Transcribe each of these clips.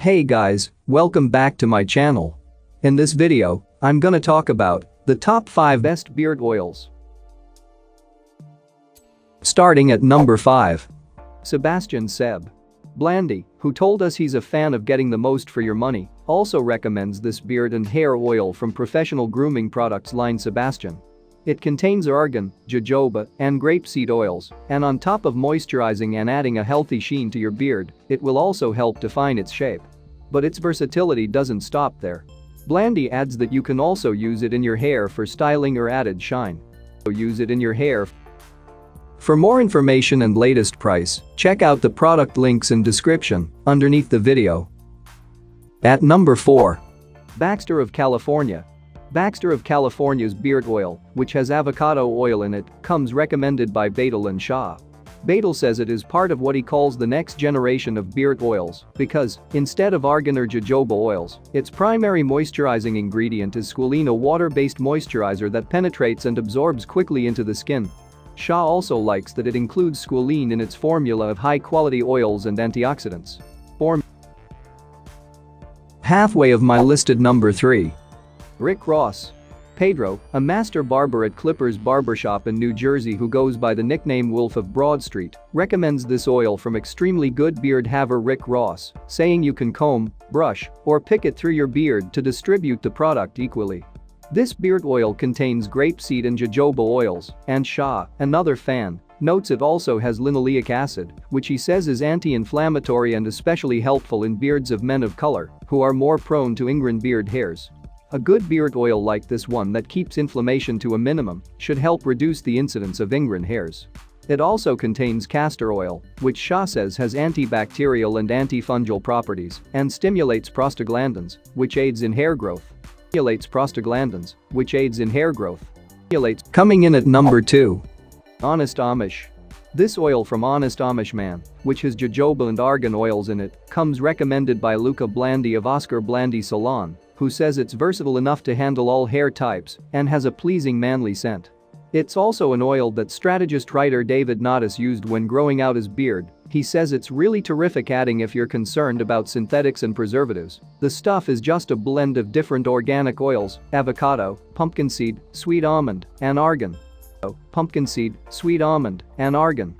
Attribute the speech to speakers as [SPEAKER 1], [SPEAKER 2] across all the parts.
[SPEAKER 1] Hey guys, welcome back to my channel. In this video, I'm gonna talk about the top 5 best beard oils. Starting at number 5. Sebastian Seb. Blandi, who told us he's a fan of getting the most for your money, also recommends this beard and hair oil from professional grooming products line Sebastian. It contains argan, jojoba, and grapeseed oils, and on top of moisturizing and adding a healthy sheen to your beard, it will also help define its shape. But its versatility doesn't stop there. Blandi adds that you can also use it in your hair for styling or added shine. So Use it in your hair for more information and latest price, check out the product links in description underneath the video. At number 4. Baxter of California. Baxter of California's beard oil, which has avocado oil in it, comes recommended by Badal and Shah. Badal says it is part of what he calls the next generation of beard oils because, instead of argan or jojoba oils, its primary moisturizing ingredient is squalene a water-based moisturizer that penetrates and absorbs quickly into the skin. Shah also likes that it includes squalene in its formula of high-quality oils and antioxidants. Form Halfway of my listed number 3. Rick Ross. Pedro, a master barber at Clippers Barbershop in New Jersey who goes by the nickname Wolf of Broad Street, recommends this oil from extremely good beard haver Rick Ross, saying you can comb, brush, or pick it through your beard to distribute the product equally. This beard oil contains grapeseed and jojoba oils, and Shah, another fan, notes it also has linoleic acid, which he says is anti-inflammatory and especially helpful in beards of men of color who are more prone to ingrown beard hairs. A good beard oil like this one that keeps inflammation to a minimum should help reduce the incidence of ingrown hairs. It also contains castor oil, which Shah says has antibacterial and antifungal properties and stimulates prostaglandins, which aids in hair growth. Stimulates prostaglandins, which aids in hair growth. Stimulates Coming in at number 2. Honest Amish. This oil from Honest Amish Man, which has jojoba and argan oils in it, comes recommended by Luca Blandi of Oscar Blandi Salon, who says it's versatile enough to handle all hair types and has a pleasing manly scent. It's also an oil that strategist writer David Nadas used when growing out his beard. He says it's really terrific adding if you're concerned about synthetics and preservatives. The stuff is just a blend of different organic oils, avocado, pumpkin seed, sweet almond, and argan. Pumpkin seed, sweet almond, and argan.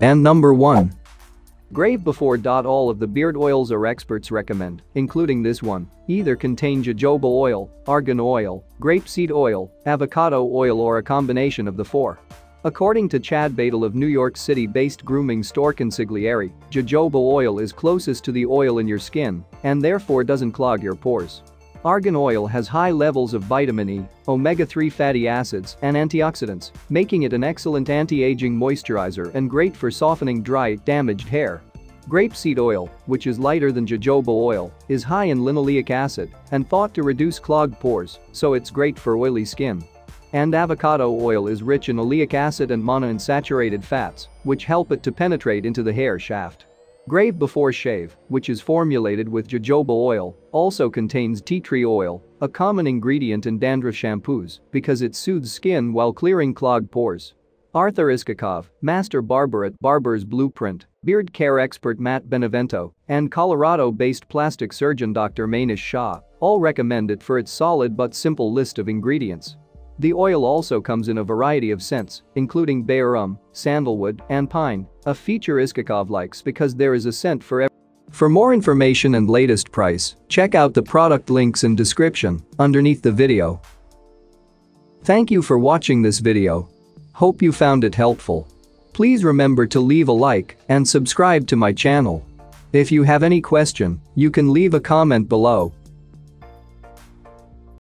[SPEAKER 1] And number 1. Grave before. All of the beard oils our experts recommend, including this one, either contain jojoba oil, argan oil, grapeseed oil, avocado oil or a combination of the four. According to Chad Badal of New York City-based grooming store Consigliere, jojoba oil is closest to the oil in your skin and therefore doesn't clog your pores. Argan oil has high levels of vitamin E, omega-3 fatty acids, and antioxidants, making it an excellent anti-aging moisturizer and great for softening dry, damaged hair. Grapeseed oil, which is lighter than jojoba oil, is high in linoleic acid and thought to reduce clogged pores, so it's great for oily skin. And avocado oil is rich in oleic acid and monounsaturated fats, which help it to penetrate into the hair shaft. Grave Before Shave, which is formulated with jojoba oil, also contains tea tree oil, a common ingredient in dandruff shampoos because it soothes skin while clearing clogged pores. Arthur Iskakov, master barber at Barber's Blueprint, beard care expert Matt Benevento, and Colorado-based plastic surgeon Dr. Manish Shah all recommend it for its solid but simple list of ingredients. The oil also comes in a variety of scents, including bay rum, sandalwood, and pine, a feature Iskakov likes because there is a scent for every for more information and latest price, check out the product links in description underneath the video. Thank you for watching this video. Hope you found it helpful. Please remember to leave a like and subscribe to my channel. If you have any question, you can leave a comment below